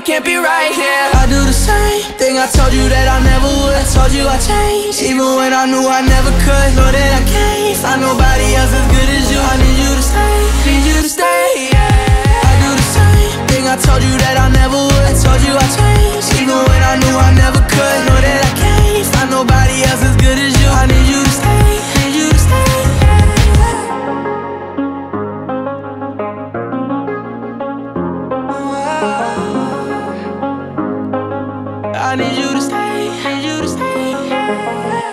you can't be right here. I do the same thing I told you that I never would. I told you I changed, even when I knew I never could. Know that I can't find nobody else as good as I need you to stay, need you to stay.